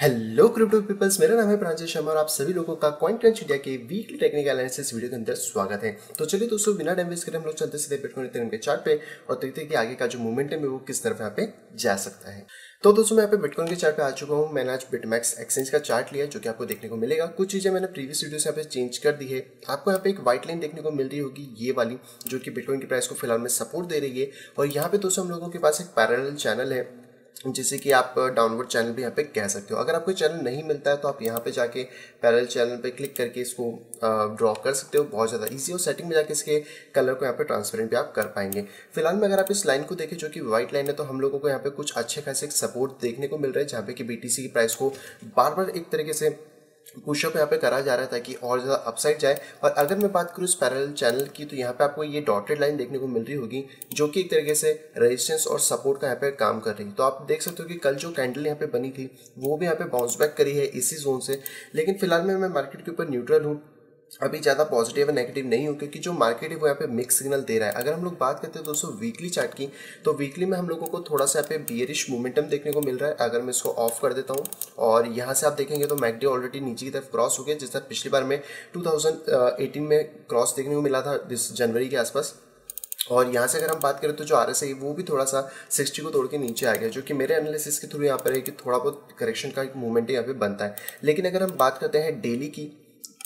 Hello crypto peoples मेरा नाम है प्रांजल शर्मा और आप सभी लोगों का कॉइन क्रंच इंडिया के वीकली टेक्निकल एनालिसिस वीडियो के अंदर स्वागत है। तो चलिए दोस्तों, बिना टाइम वेस्ट करें हम लोग चलते सीधे बिटकॉइन इथेरियम के चार्ट पे और देखते हैं कि आगे का जो मोमेंटम है वो किस तरफ़ यहाँ पे जा सकता है। तो दोस्तों, मैं यहाँ पे बिटकॉइन के चार्ट पे आ चुका हूँ। मैंने आज बिटमैक्स एक्सचेंज का चार्ट लिया जो कि आपको देखने को मिलेगा। कुछ चीज़ें मैंने प्रीवियस वीडियो से यहाँ पे चेंज कर दी है। आपको यहाँ पे एक व्हाइट लाइन देखने को मिल रही होगी, ये वाली, जो कि बिटकॉइन की प्राइस को फ़िलहाल में सपोर्ट दे रही है। और यहाँ पे दोस्तों, हम लोगों के पास एक पैरल चैनल है। जिसे कि आप डाउनलोड चैनल भी यहाँ पे कह सकते हो। अगर आपको चैनल नहीं मिलता है तो आप यहाँ पे जाके पैरल चैनल पे क्लिक करके इसको ड्रॉ कर सकते हो बहुत ज़्यादा इजी हो सेटिंग में जाके इसके कलर को यहाँ पे ट्रांसपेरेंट भी आप कर पाएँगे। फ़िलहाल में अगर आप इस लाइन को देखें, जो कि व्हाइट लाइन है तो हम लोगों को यहाँ पे कुछ अच्छे खासे सपोर्ट देखने को मिल रहा है, जहाँ पे कि BTC की प्राइस को बार बार एक तरीके से पुशअप यहाँ पे करा जा रहा था कि और ज़्यादा अपसाइड जाए। और अगर मैं बात करूँ इस पैरल चैनल की तो यहाँ पे आपको ये डॉटेड लाइन देखने को मिल रही होगी, जो कि एक तरीके से रेजिस्टेंस और सपोर्ट का यहाँ पे काम कर रही है। तो आप देख सकते हो कि कल जो कैंडल यहाँ पे बनी थी, वो भी यहाँ पे बाउंस बैक करी है इसी जोन से। लेकिन फ़िलहाल में मैं मार्केट के ऊपर न्यूट्रल हूँ। अभी ज़्यादा पॉजिटिव या नेगेटिव नहीं हो, क्योंकि जो मार्केट है वो यहाँ पे मिक्स सिग्नल दे रहा है। अगर हम लोग बात करते हैं दोस्तों वीकली चार्ट की तो वीकली में हम लोगों को थोड़ा सा यहाँ पे बियरिश मोमेंटम देखने को मिल रहा है। अगर मैं इसको ऑफ़ कर देता हूँ, और यहाँ से आप देखेंगे तो मैकडी ऑलरेडी नीचे की तरफ़ क्रॉस हो गया, जिस तरह पिछली बार में टू में क्रॉस देखने को मिला था दिस जनवरी के आसपास। और यहाँ से अगर हम बात करें तो जो आर एस वो भी थोड़ा सा सिक्सटी को तोड़ के नीचे आ गया, जो कि मेरे एनालिसिस के थ्रू यहाँ पर है कि थोड़ा बहुत करेक्शन का एक मूवमेंट यहाँ पे बनता है। लेकिन अगर हम बात करते हैं डेली की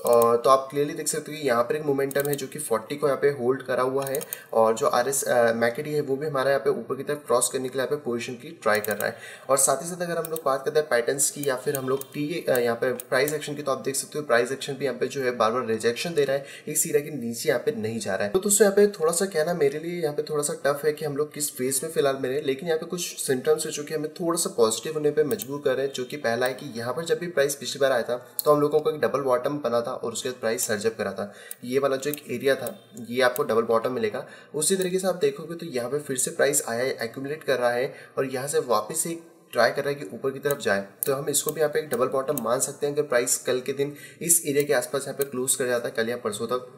तो आप क्लियरली देख सकते हो कि यहाँ पर एक मोमेंटम है जो कि 40 को यहाँ पे होल्ड करा हुआ है और जो आर एस मैकेडी है, वो भी हमारा यहाँ पे ऊपर की तरफ़ क्रॉस करने के लिए यहाँ पे पोजीशन की ट्राई कर रहा है। और साथ ही साथ अगर हम लोग बात करते हैं पैटर्न्स की या फिर हम लोग टी यहाँ पे प्राइस एक्शन की तो आप देख सकते हो प्राइस एक्शन भी यहाँ पे जो है बार बार रिजेक्शन दे रहा है। एक सीरा के नीचे यहाँ पे नहीं जा रहा है। तो दोस्तों यहाँ पे थोड़ा सा कहना मेरे लिए, यहाँ पे थोड़ा सा टफ है कि हम लोग किस फ़ेज़ में फ़िलहाल मेरे लेकिन यहाँ पे कुछ सिम्टम्स है जो कि हमें थोड़ा सा पॉजिटिव होने पर मजबूर कर रहे हैं, जो कि पहला है कि यहाँ पर जब भी प्राइस पिछली बार आया था तो हम लोगों को एक डबल बॉटम बना था। और उसके बाद प्राइस सर्जअप करा था। ये वाला जो एक एरिया था, ये आपको डबल बॉटम मिलेगा। उसी तरीके से आप देखोगे तो यहाँ पे फिर से प्राइस आया है एक्यूमुलेट कर रहा है और यहाँ से वापस एक ट्राई कर रहा है कि ऊपर की तरफ़ जाए। तो हम इसको भी यहाँ पे एक डबल बॉटम मान सकते हैं अगर प्राइस कल के दिन इस एरिया के आसपास यहाँ पे क्लोज कर जाता है, कल या परसों तक।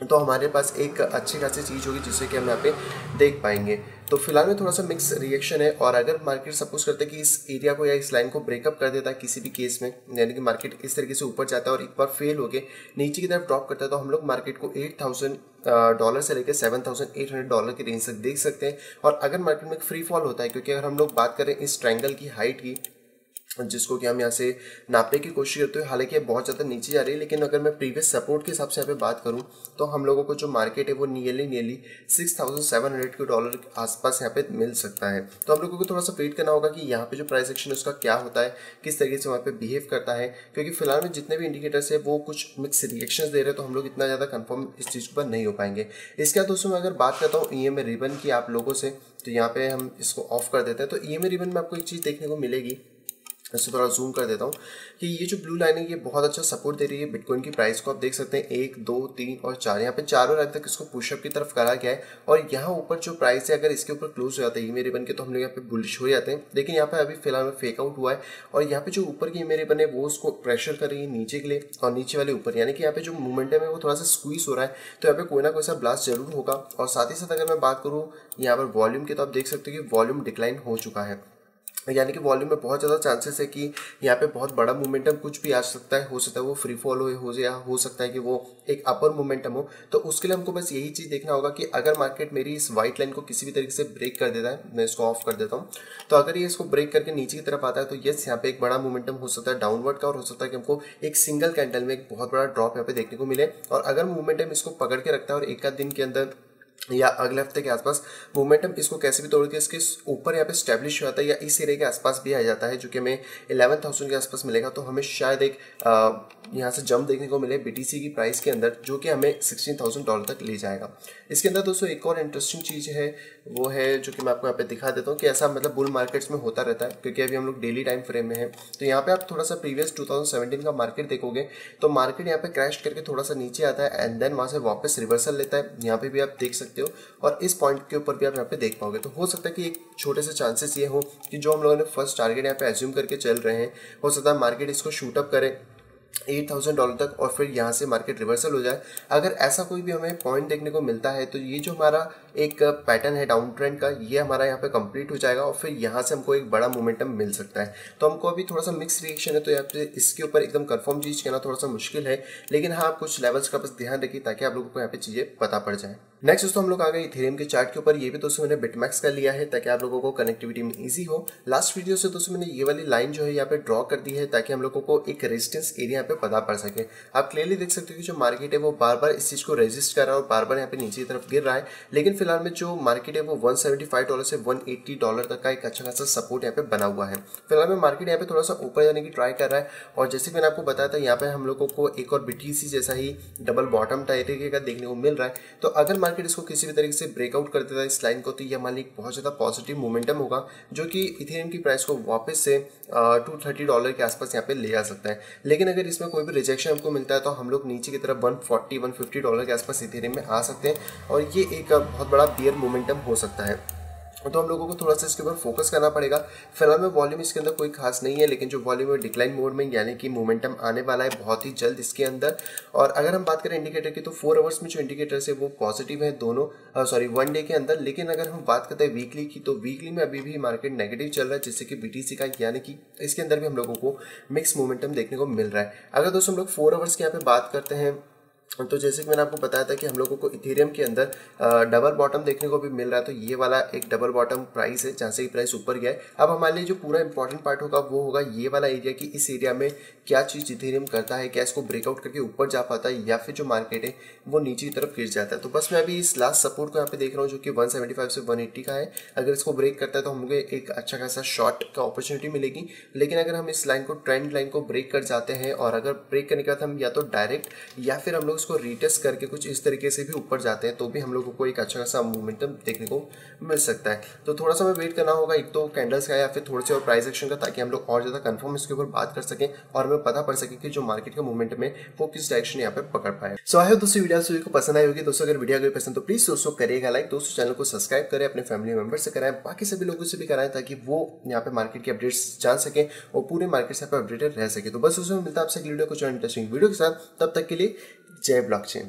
तो हमारे पास एक अच्छी खासी चीज़ होगी जिससे कि हम यहाँ पे देख पाएँगे। तो फ़िलहाल में थोड़ा सा मिक्स रिएक्शन है और अगर मार्केट सपोज़ करते कि इस एरिया को या इस लाइन को ब्रेकअप कर देता है किसी भी केस में, यानी कि मार्केट इस तरीके से ऊपर जाता है और एक बार फेल हो गए नीचे की तरफ़ ड्रॉप करता है तो हम लोग मार्केट को एट थाउज़ेंड डॉलर से लेकर seven thousand eight hundred dollar की रेंज तक देख सकते हैं। और अगर मार्केट में फ्री फॉल होता है, क्योंकि अगर हम लोग बात करें इस ट्रायंगल की हाइट की जिसको कि हम यहाँ से नापने की कोशिश करते हैं। हालाँकि ये बहुत ज़्यादा नीचे जा रही है, लेकिन अगर मैं प्रीवियस सपोर्ट के हिसाब से यहाँ पे बात करूँ तो हम लोगों को जो मार्केट है वो nearly nearly six thousand seven hundred के डॉलर के आसपास यहाँ पे मिल सकता है। तो हम लोगों को थोड़ा सा वेट करना होगा कि यहाँ पे जो प्राइस एक्शन है, उसका क्या होता है, किस तरीके से वहाँ पर बिहेव करता है, क्योंकि फ़िलहाल में जितने भी इंडिकेटर्स है, वो कुछ मिक्स रिएक्शन दे रहे हैं तो हम लोग इतना ज़्यादा कन्फर्म इस चीज़ पर नहीं हो पाएँगे। इसके बाद दोस्तों, मैं अगर बात करता हूँ ई एम रिबन की आप लोगों से तो यहाँ पे हम इसको ऑफ़ कर देते हैं। तो ई एम रिबन में आपको एक चीज़ देखने को मिलेगी इससे थोड़ा जूम कर देता हूँ कि ये जो ब्लू लाइन है ये बहुत अच्छा सपोर्ट दे रही है बिटकॉइन की प्राइस को। आप देख सकते हैं, एक, दो, तीन और चार। यहाँ पे चारों रैंक तक इसको पुशअप की तरफ़ करा गया है और यहाँ ऊपर जो प्राइस है, अगर इसके ऊपर क्लोज हो जाता है मेरे बन के तो हम लोग यहाँ पे बुलिश हो जाते हैं। लेकिन यहाँ पे अभी फ़िलहाल में फेक आउट हुआ है और यहाँ पे जो ऊपर की मेरे बने, वो उसको प्रेशर कर रही है नीचे के लिए और नीचे वाले ऊपर। यानी कि यहाँ पे जो मूवमेंटम है, वो थोड़ा सा स्क्वीज हो रहा है तो यहाँ पे कोई ना कोई सा ब्लास्ट ज़रूर होगा। और साथ ही साथ अगर मैं बात करूँ, यहाँ पर वॉल्यूम की तो आप देख सकते हो कि वॉल्यूम डिक्लाइन हो चुका है। यानी कि वॉल्यूम में बहुत ज़्यादा चांसेस है कि यहाँ पे बहुत बड़ा मोमेंटम कुछ भी आ सकता है, हो सकता है वो फ्री फॉल हो हो या हो सकता है कि वो एक अपर मोमेंटम हो। तो उसके लिए हमको बस यही चीज़ देखना होगा कि अगर मार्केट मेरी इस वाइट लाइन को किसी भी तरीके से ब्रेक कर देता है, मैं इसको ऑफ़ कर देता हूँ तो अगर ये इसको ब्रेक करके नीचे की तरफ़ आता है तो येस यहाँ पे एक बड़ा मोमेंटम हो सकता है डाउनवर्ड का, और हो सकता है कि हमको एक सिंगल कैंडल में एक बहुत बड़ा ड्रॉप यहाँ पे देखने को मिले। और अगर मोमेंटम इसको पकड़ के रखता है और एक आध दिन के अंदर या अगले हफ़्ते के आसपास मोमेंटम इसको कैसे भी तोड़ के इसके ऊपर यहाँ पे स्टैब्लिश हो जाता है या इस एरिया के आसपास भी आ जाता है, जो कि हमें इलेवन थाउज़ेंड के आसपास मिलेगा तो हमें शायद एक यहाँ से जंप देखने को मिले बीटीसी की प्राइस के अंदर, जो कि हमें सिक्सटीन थाउज़ेंड डॉलर तक ले जाएगा। इसके अंदर दोस्तों एक और इंटरेस्टिंग चीज़ है, वो है जो कि मैं आपको यहाँ पे दिखा देता हूँ कि ऐसा मतलब बुल मार्केट्स में होता रहता है, क्योंकि अभी हम लोग डेली टाइम फ्रेम में हैं। तो यहाँ पे आप थोड़ा सा प्रीवियस 2017 का मार्केट देखोगे तो मार्केट यहाँ पे क्रैश करके थोड़ा सा नीचे आता है एंड देन वहाँ से वापस रिवर्सल लेता है। यहाँ पे भी आप देख सकते हो और इस पॉइंट के ऊपर भी आप यहाँ पे देख पाओगे। तो हो सकता है कि एक छोटे से चांसेस ये हो कि जो हम लोगों ने फ़र्स्ट टारगेट यहाँ पे एज्यूम करके चल रहे हैं, हो सकता है मार्केट इसको शूटअप करे एट थाउज़ेंड डॉलर तक और फिर यहाँ से मार्केट रिवर्सल हो जाए। अगर ऐसा कोई भी हमें पॉइंट देखने को मिलता है तो ये जो हमारा एक पैटर्न है डाउन ट्रेंड का, ये हमारा यहाँ पे कंप्लीट हो जाएगा और फिर यहाँ से हमको एक बड़ा मोमेंटम मिल सकता है। तो हमको अभी थोड़ा सा मिक्स रिएक्शन है तो यहाँ पे इसके ऊपर एकदम कंफर्म चीज़ कहना थोड़ा सा मुश्किल है, लेकिन हाँ आप कुछ लेवल्स का बस ध्यान रखिए ताकि आप लोगों को यहाँ पे चीज़ें पता पड़ जाए। नेक्स्ट दोस्तों, हम लोग आ गए इथेरियम के चार्ट के ऊपर, ये भी दोस्तों मैंने बिटमैक्स का लिया है ताकि आप लोगों को कनेक्टिविटी में इजी हो। लास्ट वीडियो से दोस्तों मैंने ये वाली लाइन जो है यहाँ पे ड्रॉ कर दी है ताकि हम लोगों को एक रेजिस्टेंस एरिया पे पता पड़ सके। आप क्लियरली देख सकते हो कि जो मार्केट है वो बार बार इस चीज़ को रेजिस्ट कर रहा है और बार बार यहाँ पे नीचे की तरफ़ गिर रहा है, लेकिन फ़िलहाल में जो मार्केट है वो वन डॉलर से वन डॉलर तक का एक अच्छा खासा सपोर्ट यहाँ पे बना हुआ है। फ़िलहाल में मार्केट यहाँ पे थोड़ा सा ऊपर जाने की ट्राई कर रहा है और जैसे मैंने आपको बताया था, यहाँ पे हम लोगों को एक और बीटीसी जैसा ही डबल बॉटम टाइप का देखने को मिल रहा है। तो अगर मार्केट इसको किसी भी तरीके से ब्रेकआउट कर देता है इस लाइन को तो ये हमारे लिए बहुत ज़्यादा पॉजिटिव मोमेंटम होगा, जो कि इथेरियम की प्राइस को वापस से टू डॉलर के आसपास यहाँ पे ले आ सकता है। लेकिन अगर इसमें कोई भी रिजेक्शन हमको मिलता है तो हम लोग नीचे की तरफ़ वन फोर्टी डॉलर के आसपास इथेरियम में आ सकते हैं। और ये एक बहुत बड़ा बियर मोमेंटम हो सकता है। तो हम लोगों को थोड़ा सा इसके ऊपर फोकस करना पड़ेगा। फ़िलहाल में वॉल्यूम इसके अंदर कोई खास नहीं है, लेकिन जो वॉल्यूम है डिक्लाइन मोड में, यानी कि मोमेंटम आने वाला है, बहुत ही जल्द इसके अंदर। और अगर हम बात करें इंडिकेटर की तो फोर आवर्स में जो इंडिकेटर्स है, वो पॉजिटिव है दोनों सॉरी वन डे के अंदर। लेकिन अगर हम बात करते हैं वीकली की तो वीकली में अभी भी मार्केट नेगेटिव चल रहा है, जिससे कि बीटीसी का, यानी कि इसके अंदर भी हम लोगों को मिक्स मोमेंटम देखने को मिल रहा है। अगर दोस्तों हम लोग फोर आवर्स की यहाँ पे बात करते हैं तो जैसे कि मैंने आपको बताया था कि हम लोगों को इथेरियम के अंदर डबल बॉटम देखने को भी मिल रहा है तो ये वाला एक डबल बॉटम प्राइस है, जहाँ से प्राइस ऊपर गया है। अब हमारे लिए जो पूरा इंपॉर्टेंट पार्ट होगा, वो होगा ये वाला एरिया कि इस एरिया में क्या चीज़ इथेरियम करता है, क्या इसको ब्रेकआउट करके ऊपर जा पाता है, या फिर जो मार्केट है, वो नीचे की तरफ़ गिर जाता है। तो बस मैं अभी इस लास्ट सपोर्ट को यहाँ पे देख रहा हूँ, जो कि वन से वन का है। अगर इसको ब्रेक करता है तो हम एक अच्छा खासा शॉर्ट का अपॉर्चुनिटी मिलेगी। लेकिन अगर हम इस लाइन को ट्रेंड लाइन को ब्रेक कर जाते हैं, और अगर ब्रेक करने के बाद हम या तो डायरेक्ट या फिर हम लोग इसको रीटेस्ट करके कुछ इस तरीके से भी ऊपर जाते हैं तो भी हम लोगों को एक अच्छा खासा मूवमेंटम देखने को मिल सकता है। तो थोड़ा सा हमें वेट करना होगा, एक तो कैंडल्स का या फिर थोड़े से और प्राइस एक्शन का, ताकि हम लोग और ज़्यादा कंफर्म इसके ऊपर बात कर सकें और हमें पता पड़ सके कि जो मार्केट का मूवमेंट में वो किस डायरेक्शन यहाँ पे पकड़ पाए सो आई दोस्तों वीडियो को पसंद आई होगी। दोस्तों, अगर वीडियो अगर पसंद तो प्लीज़ दोस्तों करेगा लाइक दोस्तों चैनल को सब्सक्राइब करें, अपने फैमिली मेंबर से कराएँ, बाकी सभी लोगों से भी कराएँ, ताकि वो यहाँ पे मार्केट की अपडेट्स जान सके और पूरे मार्केट से अपडेटेड रह सके। तो बस उसमें मिलता है आपसे वीडियो कुछ इंटरेस्टिंग वीडियो के साथ। तब तक के लिए जय ब्लॉकचेन।